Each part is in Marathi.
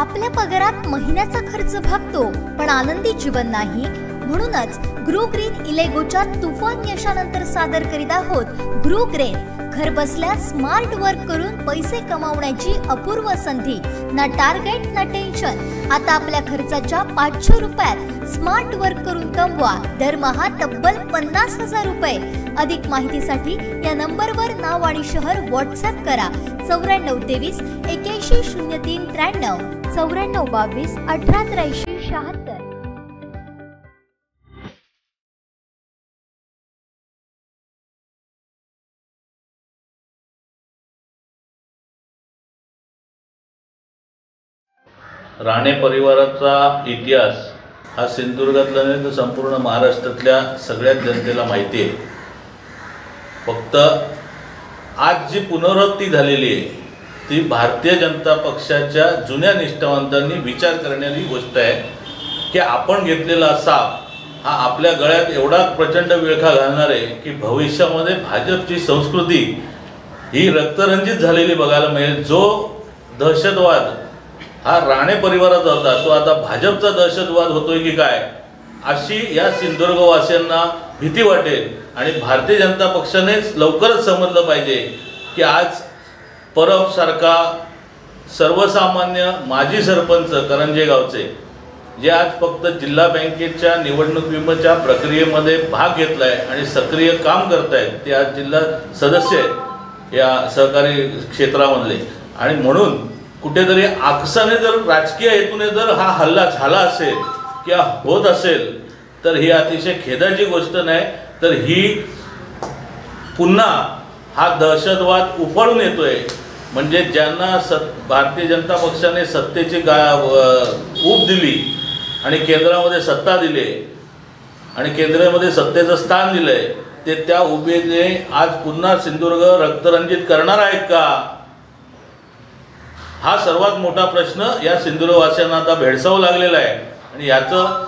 आपल्या पगारात महिन्याचा खर्च भागतो पण आनंदी जीवन नाही. म्हणूनच ग्रो ग्रीन इलेगोच्या तुफान यशानंतर सादर करीत आहोत ग्रो ग्रेन. घर बसल्या स्मार्ट वर्क करून पैसे कमावण्याची अपूर्व संधी. ना टार्गेट ना टेन्शन आता आपल्या खर्चाच्या पाचशे रुपयात स्मार्ट वर्क करून कमवा. दरमहा तब्बल पन्नास हजार रुपये. अधिक माहितीसाठी या नंबरवर नाव आणि शहर व्हॉट्सअप करा. चौऱ्याण्णव तेवीस एक्याऐंशी शून्य तीन त्र्याण्णव. चौऱ्याण्णव बावीस अठरा त्र्याऐंशी शहात्तर. राणे परिवाराचा इतिहास हा सिंधुदुर्गातला नाही तर संपूर्ण महाराष्ट्रातल्या सगळ्याच जनतेला माहिती आहे. फक्त आज जी पुनरावृत्ती झालेली आहे ती भारतीय जनता पक्षाच्या जुन्या निष्ठावंतांनी विचार करण्याची गोष्ट आहे की आपण घेतलेला साप हा आपल्या गळ्यात एवढा प्रचंड विळखा घालणार आहे की भविष्यामध्ये भाजपची संस्कृती ही रक्तरंजित झालेली बघायला मिळेल जो दहशतवाद हा राणे परिवाराचा होता तो आता भाजपचा दहशतवाद होतोय की काय? अशी या सिंधुदुर्गवासियांना भीती वाटेल. आणि भारतीय जनता पक्षानेच लवकरच समजलं पाहिजे की आज परब सारखा सर्वसामान्य माजी सरपंच करंजे गावचे जे आज फक्त जिल्हा बँकेच्या निवडणुकीच्या प्रक्रियेमध्ये भाग घेतलाय आणि सक्रिय काम करतायत ते आज जिल्हा सदस्य आहेत या सहकारी क्षेत्रामधले. आणि म्हणून कुठेतरी आकसाने जर राजकीय हेतूने जर हा हल्ला झाला असेल किंवा होत असेल तर ही अतिशय खेदाची गोष्ट नाही तर ही पुन्हा हा दहशतवाद उफाळून येतोय. म्हणजे ज्यांना सत भारतीय जनता पक्षाने सत्तेची गा ऊब दिली आणि केंद्रामध्ये सत्ता दिली आणि केंद्रामध्ये सत्तेचं स्थान दिलंय ते त्या उभेने आज पुन्हा सिंधुदुर्ग रक्तरंजित करणार आहेत का? हा सर्वात मोठा प्रश्न या सिंधुदुर्गवासियांना आता भेडसाव लागलेला आहे. आणि याचं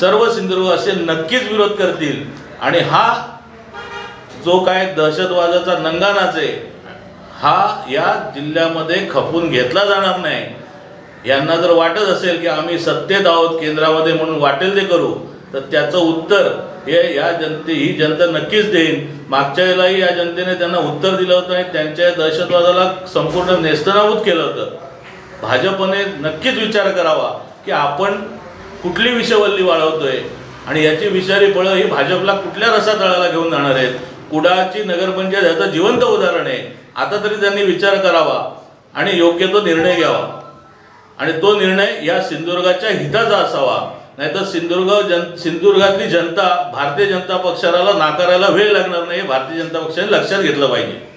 सर्व सिंधुदुर्गवासी नक्कीच विरोध करतील. आणि हा जो काय दहशतवादाचा नंगानाच आहे हा या जिल्ह्यामध्ये खपून घेतला जाणार नाही. यांना जर वाटत असेल की आम्ही सत्तेत आहोत केंद्रामध्ये म्हणून वाटेल ते करू तर त्याचं उत्तर हे या जनते ही जनता नक्कीच देईन. मागच्या वेळेलाही या जनतेने त्यांना उत्तर दिलं होतं आणि त्यांच्या दहशतवादाला संपूर्ण नेस्तनाबूत केलं होतं. भाजपने नक्कीच विचार करावा की आपण कुठली विषवल्ली वाढवतोय आणि याची विषारी फळं ही भाजपला कुठल्या रसातळाला घेऊन जाणार आहेत? कुडाची नगरपंचायत ह्याचं जिवंत उदाहरण आहे. आता तरी त्यांनी विचार करावा आणि योग्य तो निर्णय घ्यावा. आणि तो निर्णय या सिंधुदुर्गाच्या हिताचा असावा. नाहीतर सिंधुदुर्ग जन सिंधुदुर्गातली जनता भारतीय जनता पक्षाला नाकारायला वेळ लागणार नाही हे भारतीय जनता पक्षाने लक्षात घेतलं पाहिजे.